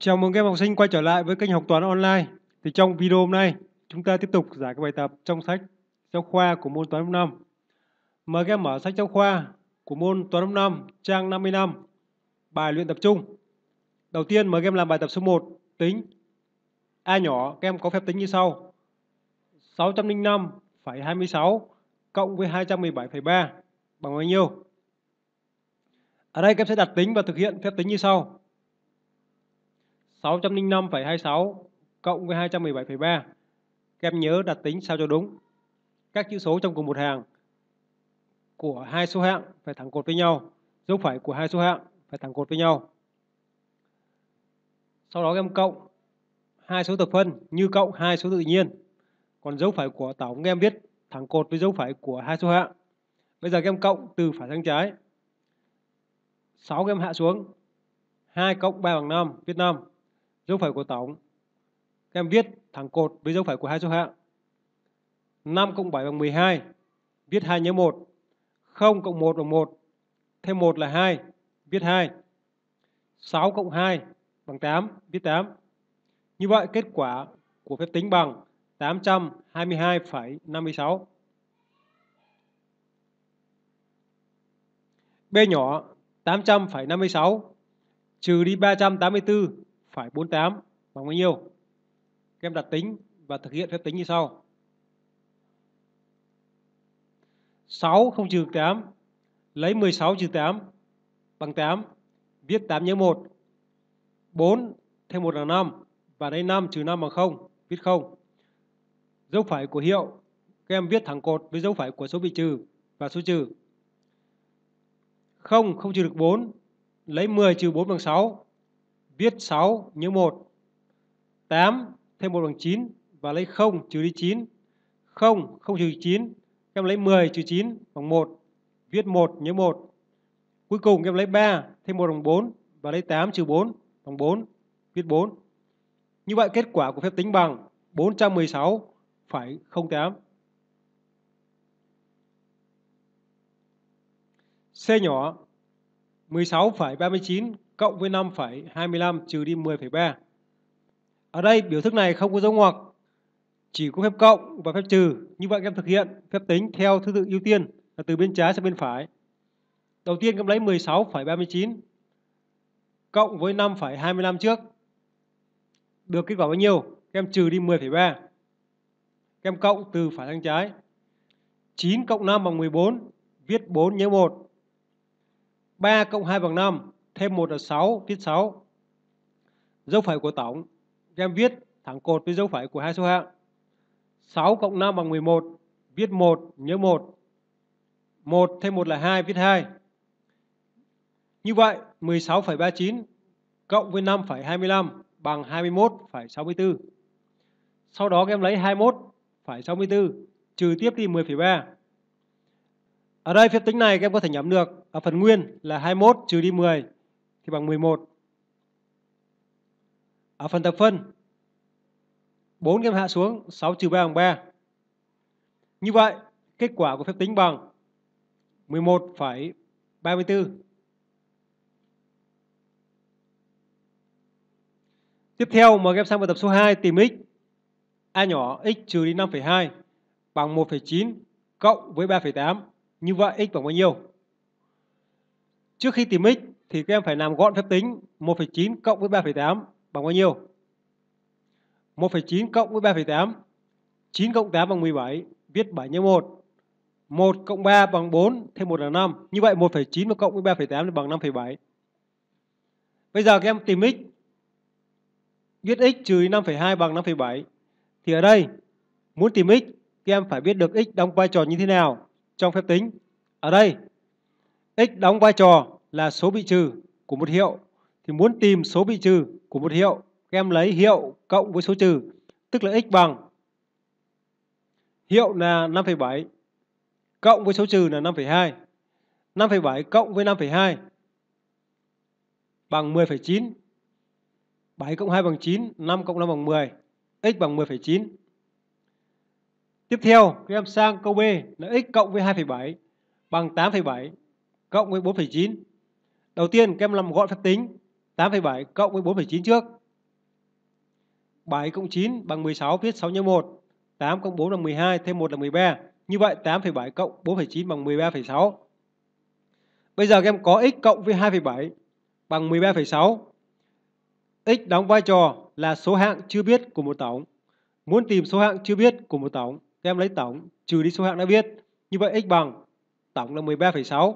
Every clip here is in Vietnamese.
Chào mừng các em học sinh quay trở lại với kênh học toán online. Thì trong video hôm nay, chúng ta tiếp tục giải các bài tập trong sách giáo khoa của môn toán lớp 5. Mời các em mở sách giáo khoa của môn toán lớp 5, trang 55, bài luyện tập trung. Đầu tiên mời các em làm bài tập số 1, tính. A nhỏ, các em có phép tính như sau. 605,26 cộng với 217,3 bằng bao nhiêu? Ở đây các em sẽ đặt tính và thực hiện phép tính như sau. 605,26 cộng với 217,3. Các em nhớ đặt tính sao cho đúng. Các chữ số trong cùng một hàng của hai số hạng phải thẳng cột với nhau. Dấu phẩy của hai số hạng phải thẳng cột với nhau. Sau đó các em cộng hai số thập phân như cộng hai số tự nhiên. Còn dấu phẩy của tổng các em viết thẳng cột với dấu phẩy của hai số hạng. Bây giờ các em cộng từ phải sang trái. 6 các em hạ xuống. 2 cộng 3 bằng 5, viết 5 dấu phẩy của tổng. Các em viết thẳng cột với dấu phẩy của hai số hạng. 5 cộng 7 bằng 12. Viết 2 nhớ 1. 0 cộng 1 bằng 1. Thêm 1 là 2. Viết 2. 6 cộng 2 bằng 8. Viết 8. Như vậy kết quả của phép tính bằng 822,56. B nhỏ 800,56 trừ đi 384 phải 48 bằng bao nhiêu? Các em đặt tính và thực hiện phép tính như sau. 6 không trừ 8, lấy 16 trừ 8 bằng 8, viết 8 nhớ 1. 4 thêm 1 là 5, và đây 5 trừ 5 bằng 0, viết 0. Dấu phải của hiệu, các em viết thẳng cột với dấu phải của số bị trừ và số trừ. 0 không trừ được 4, lấy 10 trừ 4 bằng 6, viết 6 nhớ 1. 8 thêm 1 bằng 9 và lấy 0 trừ đi 9. 0 0 trừ 9, em lấy 10 trừ 9 bằng 1. Viết 1 nhớ 1. Cuối cùng em lấy 3 thêm 1 bằng 4 và lấy 8 trừ 4 bằng 4. Viết 4. Như vậy kết quả của phép tính bằng 416,08. C nhỏ 16,39 cộng với 5,25 trừ đi 10,3. Ở đây biểu thức này không có dấu ngoặc, chỉ có phép cộng và phép trừ. Như vậy các em thực hiện phép tính theo thứ tự ưu tiên là từ bên trái sang bên phải. Đầu tiên các em lấy 16,39 cộng với 5,25 trước. Được kết quả bao nhiêu? Các em trừ đi 10,3. Các em cộng từ phải sang trái. 9 cộng 5 bằng 14, viết 4 nhớ 1. 3 cộng 2 bằng 5, thêm 1 là 6, tiết 6. Dấu phẩy của tổng, các em viết thẳng cột với dấu phẩy của hai số hạng. 6 cộng 5 bằng 11, viết 1, nhớ 1. 1 thêm 1 là 2, viết 2. Như vậy, 16,39 cộng với 5,25 bằng 21,64. Sau đó các em lấy 21,64 trừ tiếp đi 10,3. Ở đây phép tính này các em có thể nhắm được ở phần nguyên là 21 trừ đi 10 thì bằng 11. Ở phần tập phân 4 kem hạ xuống 6 trừ 3 bằng 3. Như vậy, kết quả của phép tính bằng 11,34. Tiếp theo mời các em sang bài tập số 2 tìm x. A nhỏ x trừ đi 5,2 bằng 1,9 cộng với 3,8. Như vậy x bằng bao nhiêu? Trước khi tìm x thì các em phải làm gọn phép tính 1,9 cộng với 3,8 bằng bao nhiêu? 1,9 cộng với 3,8 9 cộng 8 bằng 17 Viết 7 nhân 1 1 cộng 3 bằng 4 Thêm 1 là 5 Như vậy 1,9 cộng với 3,8 là bằng 5,7 Bây giờ các em tìm x Viết x trừ 5,2 bằng 5,7 Thì ở đây Muốn tìm x Các em phải biết được x đóng vai trò như thế nào Trong phép tính. Ở đây x đóng vai trò là số bị trừ của một hiệu thì muốn tìm số bị trừ của một hiệu các em lấy hiệu cộng với số trừ tức là x bằng hiệu là 5,7 cộng với số trừ là 5,2 5,7 cộng với 5,2 bằng 10,9 7 cộng 2 bằng 9 5 cộng 5 bằng 10 x bằng 10,9 Tiếp theo các em sang câu B là x cộng với 2,7 bằng 8,7 cộng với 4,9 Đầu tiên các em làm gọn phép tính 8,7 cộng với 4,9 trước 7 cộng 9 bằng 16 viết 6 nhân 1. 8 cộng 4 bằng 12, thêm 1 là 13. Như vậy 8,7 cộng 4,9 bằng 13,6. Bây giờ các em có x cộng với 2,7 bằng 13,6. x đóng vai trò là số hạng chưa biết của một tổng. Muốn tìm số hạng chưa biết của một tổng, các em lấy tổng trừ đi số hạng đã biết. Như vậy x bằng tổng là 13,6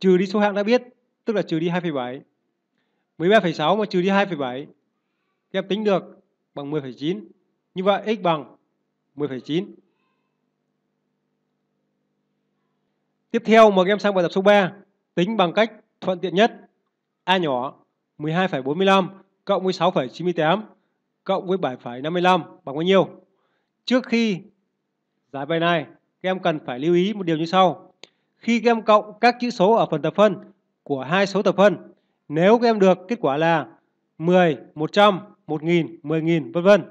trừ đi số hạng đã biết, tức là trừ đi 2,7. 13,6 mà trừ đi 2,7 các em tính được bằng 10,9. Như vậy x bằng 10,9. Tiếp theo mời các em sang bài tập số 3, tính bằng cách thuận tiện nhất. A nhỏ 12,45 cộng với 6,98 cộng với 7,55 bằng bao nhiêu? Trước khi giải bài này, các em cần phải lưu ý một điều như sau. Khi các em cộng các chữ số ở phần tập phân của hai số tập phân, nếu các em được kết quả là 10, 100, 1000, 10000 vân vân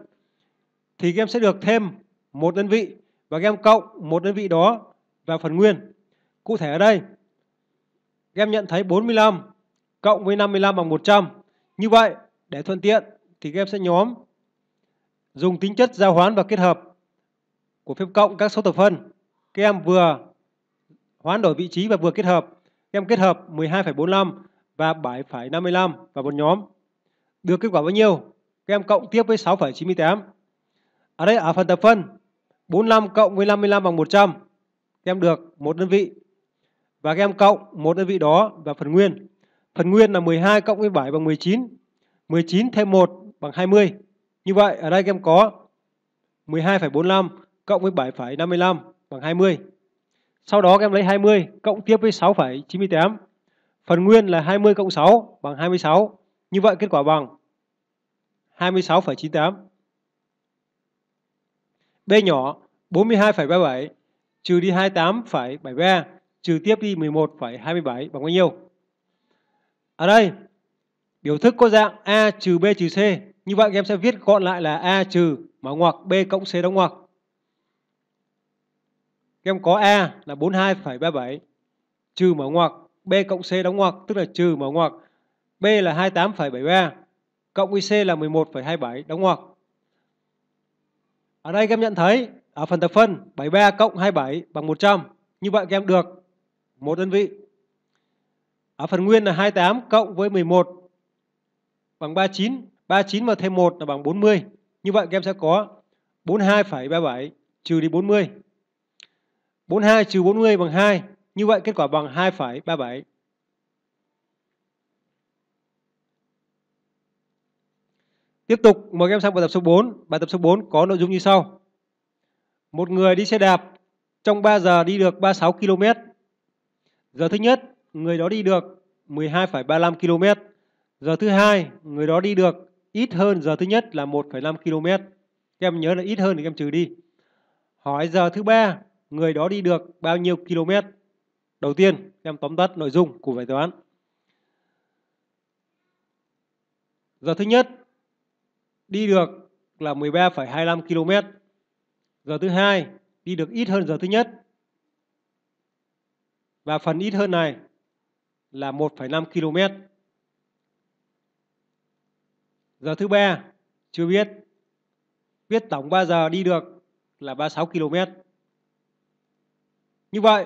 thì các em sẽ được thêm một đơn vị và các em cộng một đơn vị đó vào phần nguyên. Cụ thể ở đây các em nhận thấy 45 cộng với 55 bằng 100. Như vậy để thuận tiện thì các em sẽ nhóm dùng tính chất giao hoán và kết hợp của phép cộng các số tập phân. Các em vừa hoán đổi vị trí và vừa kết hợp. Em kết hợp 12,45 và 7,55 vào một nhóm. Được kết quả bao nhiêu? Các em cộng tiếp với 6,98. Ở đây ở phần tập phân 45 cộng với 55 bằng 100. Các em được một đơn vị. Và các em cộng một đơn vị đó vào phần nguyên. Phần nguyên là 12 cộng với 7 bằng 19. 19 thêm 1 bằng 20. Như vậy ở đây các em có 12,45 cộng với 7,55 bằng 20. Sau đó các em lấy 20 cộng tiếp với 6,98. Phần nguyên là 20 cộng 6 bằng 26. Như vậy kết quả bằng 26,98. B nhỏ 42,37 trừ đi 28,73 trừ tiếp đi 11,27 bằng bao nhiêu? Ở đây biểu thức có dạng A trừ B trừ C. Như vậy các em sẽ viết gọn lại là A trừ mở ngoặc B cộng C đóng ngoặc. Các em có A là 42,37 trừ mở ngoặc B cộng C đóng ngoặc tức là trừ mở ngoặc B là 28,73 cộng với C là 11,27 đóng ngoặc. Ở đây các em nhận thấy ở phần tập phân 73 cộng 27 bằng 100. Như vậy các em được một đơn vị. Ở phần nguyên là 28 cộng với 11 bằng 39. 39 mà thêm 1 là bằng 40. Như vậy các em sẽ có 42,37 trừ đi 40. 42 trừ 40 bằng 2. Như vậy kết quả bằng 2,37. Tiếp tục mời các em sang bài tập số 4. Bài tập số 4 có nội dung như sau. Một người đi xe đạp trong 3 giờ đi được 36 km. Giờ thứ nhất, người đó đi được 12,35 km. Giờ thứ hai, người đó đi được ít hơn giờ thứ nhất là 1,5 km. Các em nhớ là ít hơn thì các em trừ đi. Hỏi giờ thứ ba, người đó đi được bao nhiêu km? Đầu tiên, em tóm tắt nội dung của bài toán. Giờ thứ nhất, đi được là 13,25 km. Giờ thứ hai đi được ít hơn giờ thứ nhất. Và phần ít hơn này là 1,5 km. Giờ thứ ba chưa biết. Biết tổng 3 giờ đi được là 36 km. Như vậy,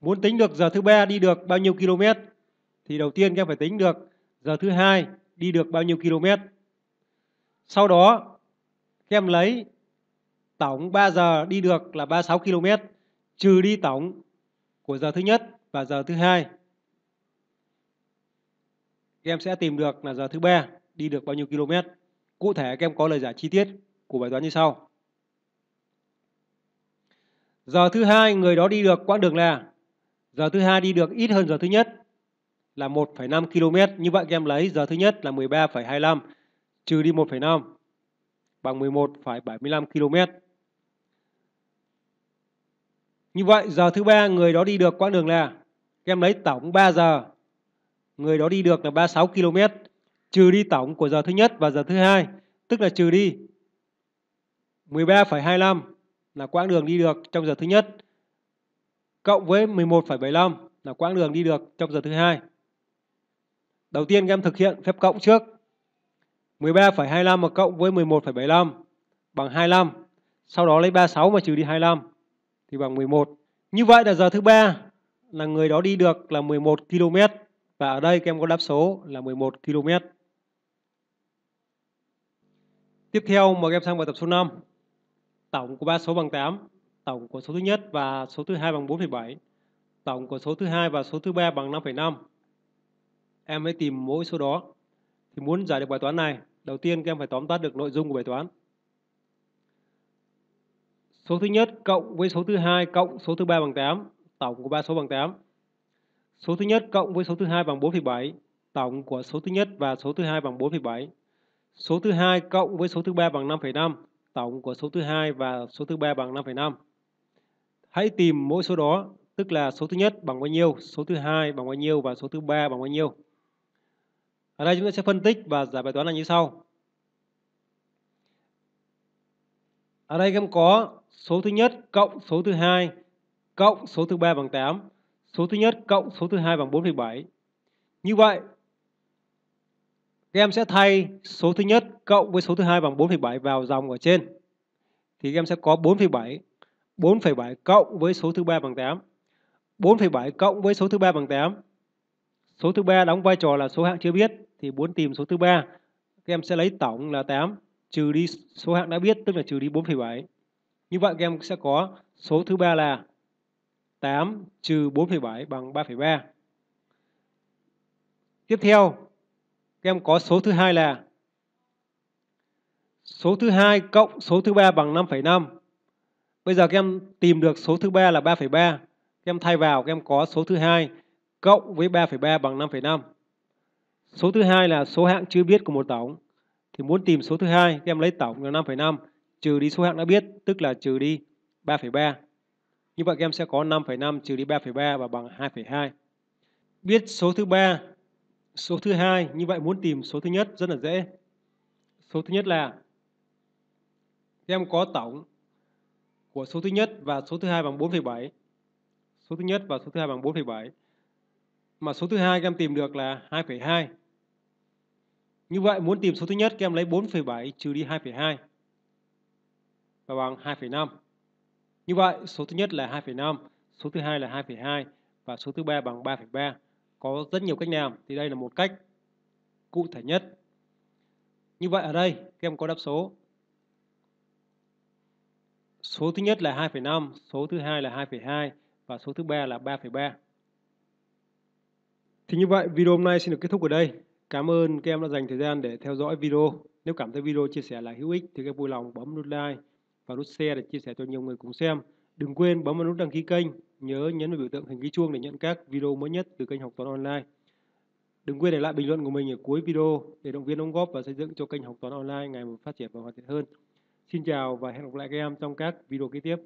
muốn tính được giờ thứ ba đi được bao nhiêu km thì đầu tiên các em phải tính được giờ thứ hai đi được bao nhiêu km. Sau đó các em lấy tổng 3 giờ đi được là 36 km trừ đi tổng của giờ thứ nhất và giờ thứ hai. Các em sẽ tìm được là giờ thứ ba đi được bao nhiêu km. Cụ thể các em có lời giải chi tiết của bài toán như sau. Giờ thứ hai người đó đi được quãng đường là giờ thứ hai đi được ít hơn giờ thứ nhất là 1,5 km. Như vậy các em lấy giờ thứ nhất là 13,25 trừ đi 1,5 bằng 11,75 km. Như vậy giờ thứ ba người đó đi được quãng đường là các em lấy tổng 3 giờ người đó đi được là 36 km trừ đi tổng của giờ thứ nhất và giờ thứ hai tức là trừ đi 13,25 là quãng đường đi được trong giờ thứ nhất cộng với 11,75 là quãng đường đi được trong giờ thứ hai. Đầu tiên các em thực hiện phép cộng trước. 13,25 mà cộng với 11,75 bằng 25. Sau đó lấy 36 mà trừ đi 25 thì bằng 11. Như vậy là giờ thứ ba là người đó đi được là 11 km và ở đây các em có đáp số là 11 km. Tiếp theo mời các em sang bài tập số 5. Tổng của ba số bằng 8, tổng của số thứ nhất và số thứ hai bằng 4,7, tổng của số thứ hai và số thứ ba bằng 5,5. Em hãy tìm mỗi số đó. Thì muốn giải được bài toán này, đầu tiên các em phải tóm tắt được nội dung của bài toán. Số thứ nhất cộng với số thứ hai cộng số thứ ba bằng 8, tổng của ba số bằng 8. Số thứ nhất cộng với số thứ hai bằng 4,7, tổng của số thứ nhất và số thứ hai bằng 4,7. Số thứ hai cộng với số thứ ba bằng 5,5, tổng của số thứ hai và số thứ ba bằng 5,5. Hãy tìm mỗi số đó, tức là số thứ nhất bằng bao nhiêu, số thứ hai bằng bao nhiêu và số thứ ba bằng bao nhiêu. Ở đây chúng ta sẽ phân tích và giải bài toán là như sau. Ở đây các em có số thứ nhất cộng số thứ hai cộng số thứ ba bằng 8, số thứ nhất cộng số thứ hai bằng 4,7. Như vậy, các em sẽ thay số thứ nhất cộng với số thứ hai bằng 4,7 vào dòng ở trên. Thì các em sẽ có 4,7. 4,7 cộng với số thứ ba bằng 8. 4,7 cộng với số thứ ba bằng 8. Số thứ ba đóng vai trò là số hạng chưa biết thì muốn tìm số thứ ba các em sẽ lấy tổng là 8 trừ đi số hạng đã biết tức là trừ đi 4,7. Như vậy các em sẽ có số thứ ba là 8 trừ 4,7 bằng 3,3. Tiếp theo, các em có số thứ hai là số thứ hai cộng số thứ ba bằng 5,5. Bây giờ các em tìm được số thứ ba là 3,3. Các em thay vào các em có số thứ hai cộng với 3,3 bằng 5,5. Số thứ hai là số hạng chưa biết của một tổng. Thì muốn tìm số thứ hai, các em lấy tổng là 5,5 trừ đi số hạng đã biết, tức là trừ đi 3,3. Như vậy các em sẽ có 5,5 trừ đi 3,3 và bằng 2,2. Biết số thứ ba, số thứ hai, như vậy muốn tìm số thứ nhất rất là dễ. Số thứ nhất là em có tổng của số thứ nhất và số thứ hai bằng 4,7. Số thứ nhất và số thứ hai bằng 4,7. Mà số thứ hai các em tìm được là 2,2. Như vậy muốn tìm số thứ nhất các em lấy 4,7 trừ đi 2,2 và bằng 2,5. Như vậy số thứ nhất là 2,5, số thứ hai là 2,2 và số thứ ba bằng 3,3. Có rất nhiều cách làm thì đây là một cách cụ thể nhất. Như vậy ở đây các em có đáp số. Số thứ nhất là 2,5, số thứ hai là 2,2 và số thứ ba là 3,3. Thì như vậy video hôm nay xin được kết thúc ở đây. Cảm ơn các em đã dành thời gian để theo dõi video. Nếu cảm thấy video chia sẻ là hữu ích thì các vui lòng bấm nút like và nút share để chia sẻ cho nhiều người cùng xem. Đừng quên bấm vào nút đăng ký kênh, nhớ nhấn vào biểu tượng hình cái chuông để nhận các video mới nhất từ kênh học toán online. Đừng quên để lại bình luận của mình ở cuối video để động viên đóng góp và xây dựng cho kênh học toán online ngày một phát triển và hoàn thiện hơn. Xin chào và hẹn gặp lại các em trong các video kế tiếp.